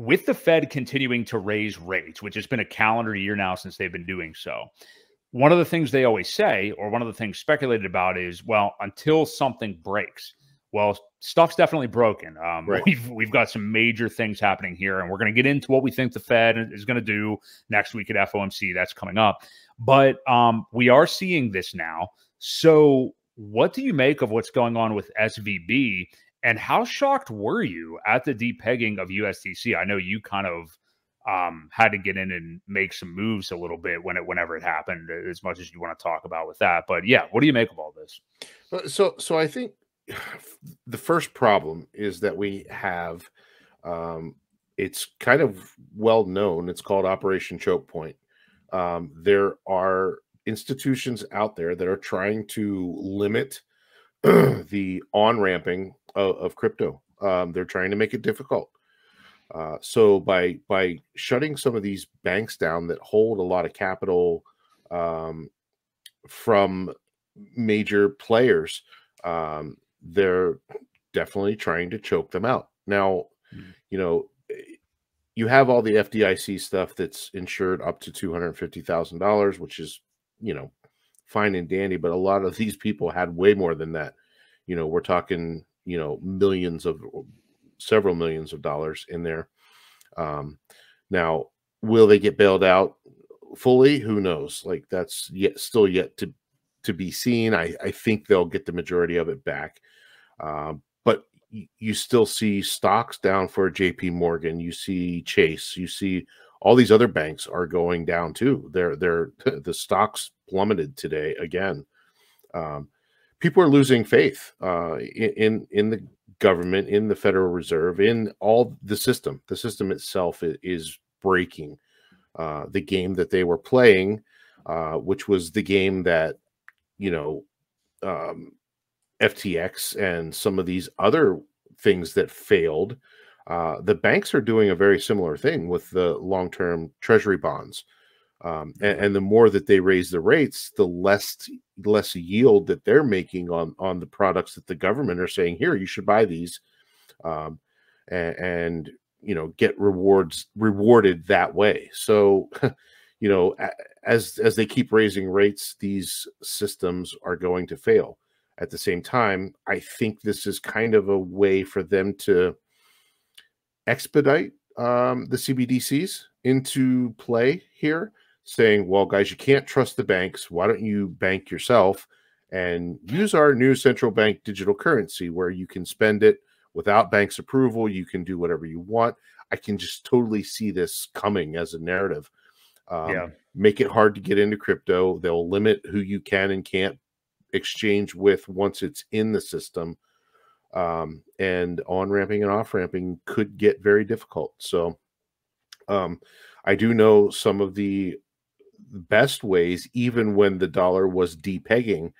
with the Fed continuing to raise rates, which has been a calendar year now since they've been doing so, one of the things they always say, or one of the things speculated about, is well, until something breaks. Well, stuff's definitely broken. Um, right. We've we've got some major things happening here, and we're going to get into what we think the Fed is going to do next week at FOMC. That's coming up, but um, we are seeing this now. So, what do you make of what's going on with SVB? And how shocked were you at the depegging of USDC? I know you kind of um, had to get in and make some moves a little bit when it whenever it happened, as much as you want to talk about with that. But yeah, what do you make of all this? Uh, so, so I think the first problem is that we have um, it's kind of well known. It's called Operation Choke Point. Um, there are institutions out there that are trying to limit the on ramping of, of crypto. Um, they're trying to make it difficult. Uh, so by by shutting some of these banks down that hold a lot of capital um, from major players, um, they're definitely trying to choke them out. Now, mm-hmm. you know, you have all the FDIC stuff that's insured up to two hundred fifty thousand dollars, which is you know fine and dandy. But a lot of these people had way more than that. You know, we're talking you know millions of several millions of dollars in there. Um, now, will they get bailed out fully? Who knows? Like that's yet still yet to to be seen. I, I think they'll get the majority of it back. Um, but you still see stocks down for JP Morgan. You see Chase. You see all these other banks are going down too. They're they're the stocks plummeted today again. Um, people are losing faith uh, in in the government, in the Federal Reserve, in all the system. The system itself is breaking. Uh, the game that they were playing, uh, which was the game that you know um, FTX and some of these other things that failed, uh, the banks are doing a very similar thing with the long term treasury bonds. Um, and, and, the more that they raise the rates, the less less yield that they're making on on the products that the government are saying here you should buy these, um, and, and, you know get rewards rewarded that way. So, you know, as as they keep raising rates, these systems are going to fail. At the same time, I think this is kind of a way for them to expedite um, the CBDCs into play here, saying, well, guys, you can't trust the banks. Why don't you bank yourself and use our new central bank digital currency where you can spend it without banks' approval? You can do whatever you want. I can just totally see this coming as a narrative. Um, yeah. Make it hard to get into crypto. They'll limit who you can and can't exchange with once it's in the system. Um, and on ramping and off ramping could get very difficult. So, um, I do know some of the best ways, even when the dollar was depegging,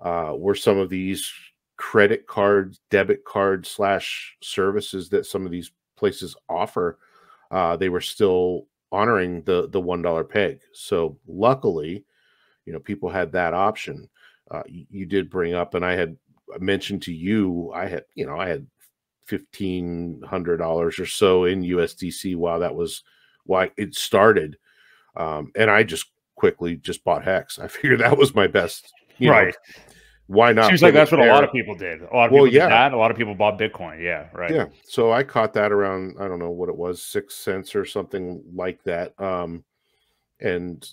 uh, were some of these credit cards, debit card slash services that some of these places offer. Uh, they were still honoring the the one dollar peg. So luckily, you know, people had that option uh, you, you, did bring up, and I had mentioned to you, I had, you know, I had fifteen hundred dollars or so in USDC while that was why it started, um, and I just quickly just bought Hex. I figured that was my best, right. Know, why not? Seems like that's what a lot of people did. A lot of well, people yeah. that. A lot of people bought Bitcoin. Yeah, right. Yeah. So I caught that around I don't know what it was, six cents or something like that. Um, and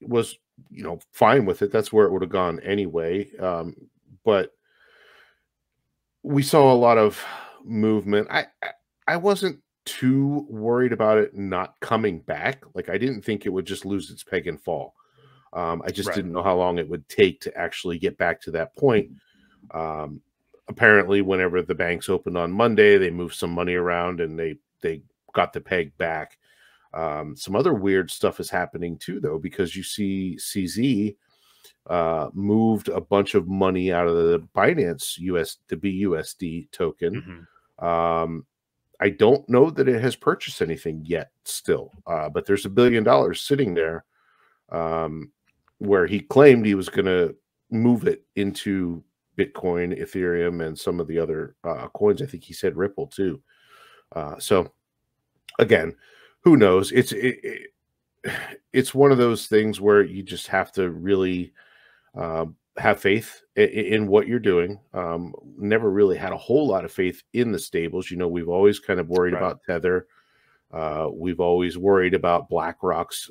was you know fine with it. That's where it would have gone anyway. Um, but we saw a lot of movement. I I wasn't too worried about it not coming back. Like I didn't think it would just lose its peg and fall. Um, I just right. didn't know how long it would take to actually get back to that point. Um, apparently, whenever the banks opened on Monday, they moved some money around and they they got the peg back. Um, some other weird stuff is happening too, though, because you see CZ uh, moved a bunch of money out of the Binance US the BUSD token. Mm-hmm. Um, I don't know that it has purchased anything yet, still, uh, but there's a billion dollars sitting there um, where he claimed he was going to move it into Bitcoin, Ethereum, and some of the other uh, coins. I think he said Ripple too. Uh, so again, who knows? It's it, it, it's one of those things where you just have to really uh, have faith in, in, what you're doing. Um, never really had a whole lot of faith in the stables. You know, we've always kind of worried right. about Tether. Uh, we've always worried about BlackRock's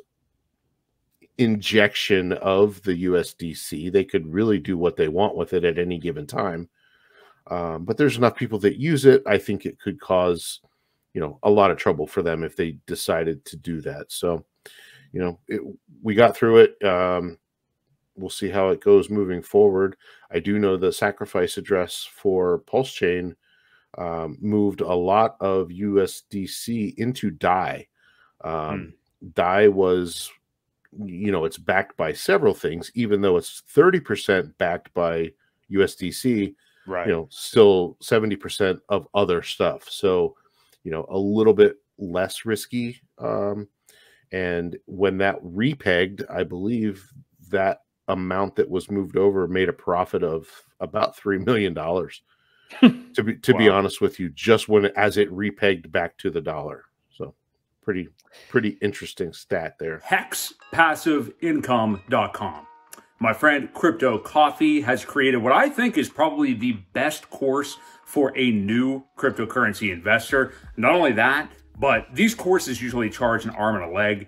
injection of the USDC. They could really do what they want with it at any given time. Um, but there's enough people that use it. I think it could cause, you know, a lot of trouble for them if they decided to do that. So, you know, it, we got through it. Um, we'll see how it goes moving forward. I do know the sacrifice address for Pulse Chain um, moved a lot of USDC into DAI. Um, hmm. DAI was, you know, it's backed by several things, even though it's 30% backed by USDC, right? You know, still 70% of other stuff. So, you know, a little bit less risky. Um, and when that repegged, I believe that amount that was moved over made a profit of about three million dollars. to be to wow. be honest with you, just when as it repegged back to the dollar. So pretty pretty interesting stat there. Hexpassiveincome.com. My friend Crypto Coffee has created what I think is probably the best course for a new cryptocurrency investor. Not only that, but these courses usually charge an arm and a leg.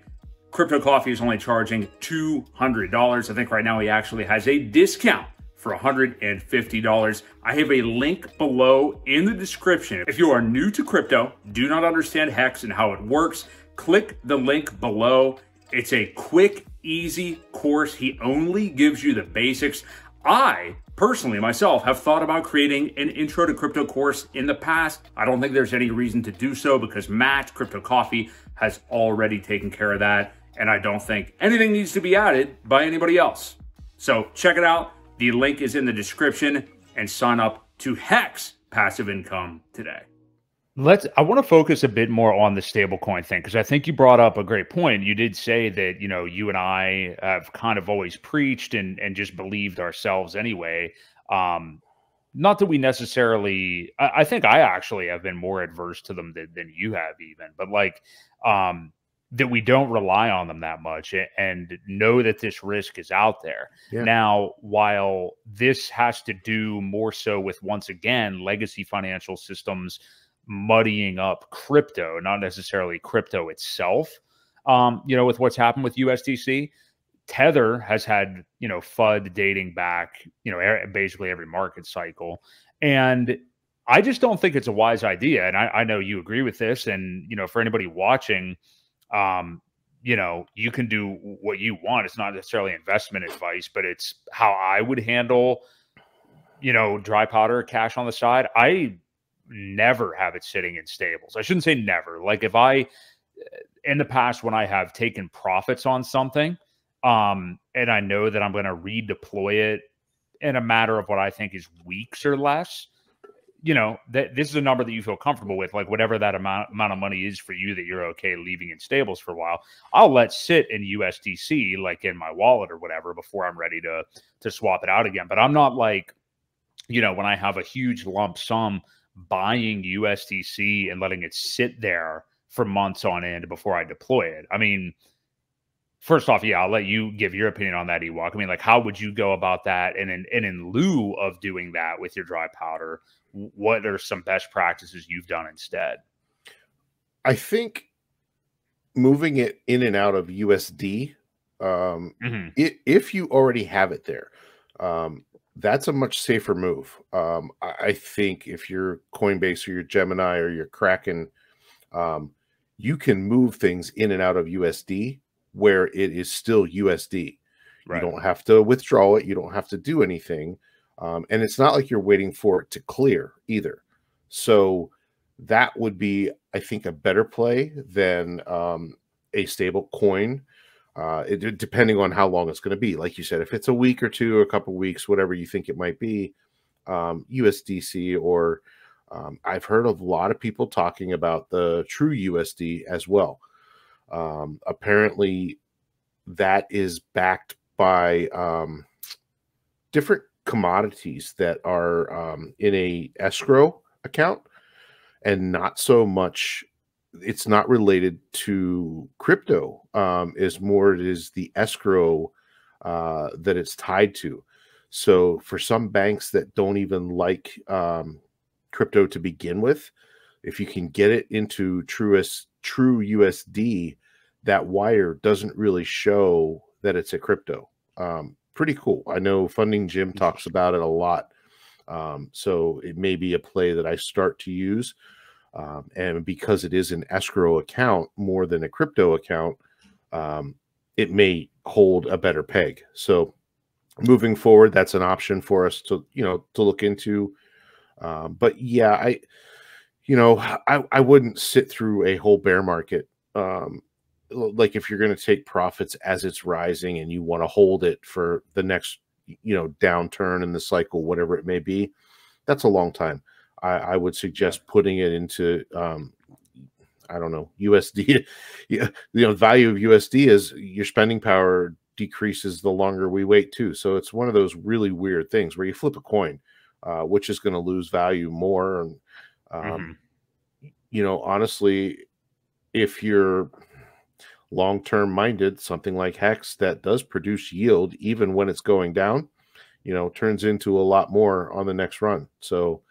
Crypto Coffee is only charging $200. I think right now he actually has a discount for $150. I have a link below in the description. If you are new to crypto, do not understand Hex and how it works, click the link below. It's a quick, easy course. He only gives you the basics. I personally myself have thought about creating an intro to crypto course in the past. I don't think there's any reason to do so because Matt Crypto Coffee has already taken care of that and I don't think anything needs to be added by anybody else. So check it out. The link is in the description and sign up to Hex Passive Income today. Let's I want to focus a bit more on the stablecoin thing because I think you brought up a great point. You did say that, you know, you and I have kind of always preached and and just believed ourselves anyway. Um not that we necessarily I, I think I actually have been more adverse to them than, than you have even, but like um that we don't rely on them that much and know that this risk is out there. Yeah. Now, while this has to do more so with once again legacy financial systems muddying up crypto, not necessarily crypto itself. Um, you know, with what's happened with USDC, Tether has had you know FUD dating back, you know, basically every market cycle, and I just don't think it's a wise idea. And I, I know you agree with this. And you know, for anybody watching um, you know, you can do what you want. It's not necessarily investment advice, but it's how I would handle, you know, dry powder cash on the side. I never have it sitting in stables. I shouldn't say never. Like if I, eh, in the past, when I have taken profits on something, um, and I know that I'm going to redeploy it in a matter of what I think is weeks or less, you know that this is a number that you feel comfortable with like whatever that amount amount of money is for you that you're okay leaving in stables for a while i'll let sit in usdc like in my wallet or whatever before i'm ready to to swap it out again but i'm not like you know when i have a huge lump sum buying usdc and letting it sit there for months on end before i deploy it i mean first off, yeah, I'll let you give your opinion on that, Ewok. I mean, like, how would you go about that? And in, and in lieu of doing that with your dry powder, what are some best practices you've done instead? I think moving it in and out of USD, um, mm-hmm. it, if you already have it there, um, that's a much safer move. Um, I, I, think if you're Coinbase or your Gemini or your Kraken, um, you can move things in and out of USD where it is still USD. Right. You don't have to withdraw it. You don't have to do anything. Um, and it's not like you're waiting for it to clear either. So that would be, I think, a better play than um, a stable coin. Uh, it, depending on how long it's going to be. Like you said, if it's a week or two, a couple weeks, whatever you think it might be, um, USDC or um, I've heard a lot of people talking about the true USD as well. Um, apparently, that is backed by um, different commodities that are um, in a escrow account and not so much it's not related to crypto. Um, is more it is the escrow uh, that it's tied to. So for some banks that don't even like um, crypto to begin with, if you can get it into True USD, that wire doesn't really show that it's a crypto. Um, pretty cool. I know Funding Jim talks about it a lot. Um, so it may be a play that I start to use. Um, and because it is an escrow account more than a crypto account, um, it may hold a better peg. So moving forward, that's an option for us to you know to look into. Um, but yeah, I you know I I wouldn't sit through a whole bear market. Um, like if you're going to take profits as it's rising and you want to hold it for the next you know downturn in the cycle, whatever it may be, that's a long time. I, I would suggest putting it into um, I don't know USD. you know, value of USD is your spending power decreases the longer we wait too. So it's one of those really weird things where you flip a coin, uh, which is going to lose value more. And um, mm-hmm. you know, honestly, if you're long term minded, something like Hex that does produce yield even when it's going down, you know, turns into a lot more on the next run. So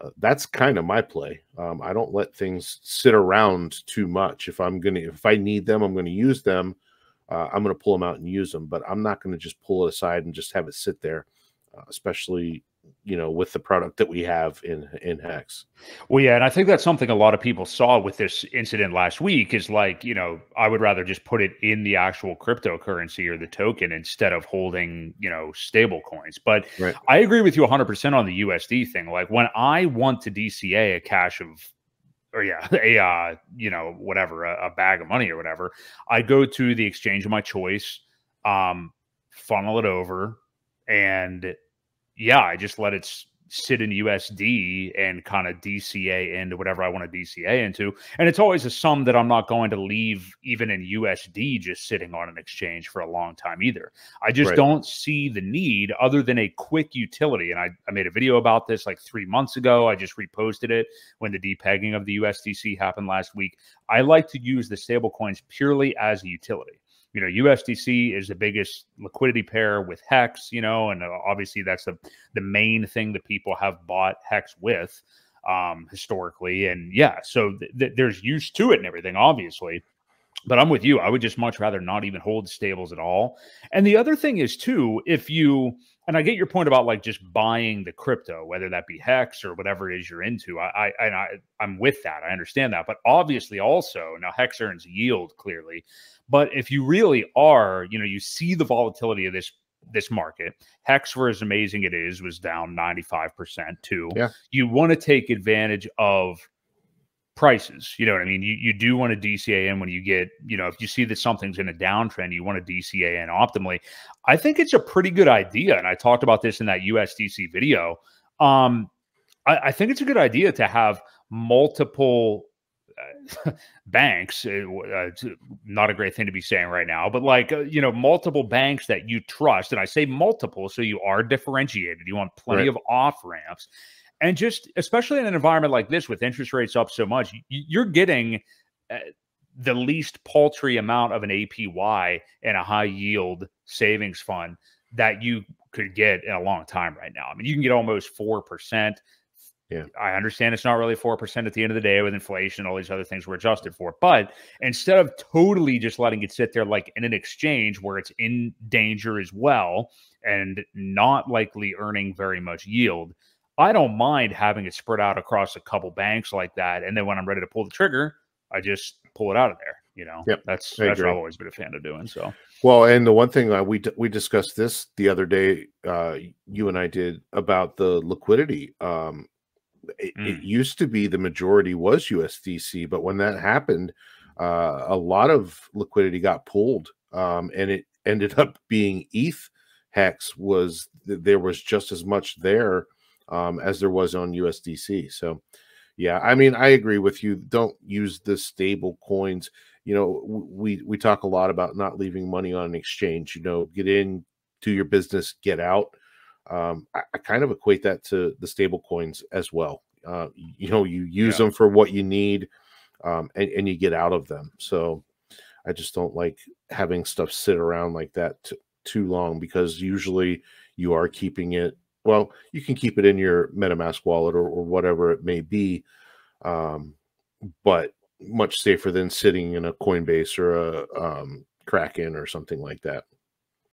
uh, that's kind of my play. Um, I don't let things sit around too much. If I'm gonna, if I need them, I'm going to use them. Uh, I'm going to pull them out and use them, but I'm not going to just pull it aside and just have it sit there, uh, especially you know with the product that we have in in hex well yeah and i think that's something a lot of people saw with this incident last week is like you know i would rather just put it in the actual cryptocurrency or the token instead of holding you know stable coins but right. i agree with you 100% on the usd thing like when i want to dca a cache of or yeah, a uh, you know whatever a, a, bag of money or whatever. I go to the exchange of my choice, um, funnel it over, and yeah, I just let it sit in USD and kind of DCA into whatever I want to DCA into. And it's always a sum that I'm not going to leave even in USD just sitting on an exchange for a long time either. I just right. don't see the need other than a quick utility. And I, I made a video about this like three months ago. I just reposted it when the depegging of the USDC happened last week. I like to use the stable coins purely as a utility you know USDC is the biggest liquidity pair with Hex, you know, and uh, obviously that's the the main thing that people have bought Hex with um, historically, and yeah, so th- th- there's use to it and everything, obviously. But I'm with you. I would just much rather not even hold stables at all. And the other thing is too, if you and I get your point about like just buying the crypto, whether that be Hex or whatever it is you're into. I, I and I I'm with that. I understand that. But obviously also now Hex earns yield clearly. But if you really are, you know, you see the volatility of this this market. Hex, for as amazing it is, was down 95% too. Yeah. You want to take advantage of prices. You know what I mean? You you do want to DCA in when you get, you know, if you see that something's in a downtrend, you want to DCA in optimally. I think it's a pretty good idea. And I talked about this in that USDC video. Um, I, I think it's a good idea to have multiple banks uh, uh not a great thing to be saying right now but like uh, you know multiple banks that you trust and i say multiple so you are differentiated you want plenty right. of off ramps and just especially in an environment like this with interest rates up so much you're getting uh, the least paltry amount of an apy in a high yield savings fund that you could get in a long time right now i mean you can get almost 4% yeah. I understand it's not really 4% at the end of the day with inflation and all these other things we're adjusted for. But instead of totally just letting it sit there like in an exchange where it's in danger as well and not likely earning very much yield, I don't mind having it spread out across a couple banks like that. And then when I'm ready to pull the trigger, I just pull it out of there. You know, yep, that's that's what I've always been a fan of doing. So well, and the one thing uh, we we discussed this the other day, uh, you and I did about the liquidity. Um, it, mm. it, used to be the majority was USDC, but when that happened, uh, a lot of liquidity got pulled, um, and it ended up being ETH hex was there was just as much there um, as there was on USDC. So, yeah, I mean, I agree with you. Don't use the stable coins. You know, we we talk a lot about not leaving money on an exchange. You know, get in, do your business, get out um, I, I, kind of equate that to the stable coins as well. Uh, you know, you use yeah. them for what you need. um, and, and you get out of them. So I just don't like having stuff sit around like that too long because usually you are keeping it. Well, you can keep it in your MetaMask wallet or, or whatever it may be, um, but much safer than sitting in a Coinbase or a um, Kraken or something like that.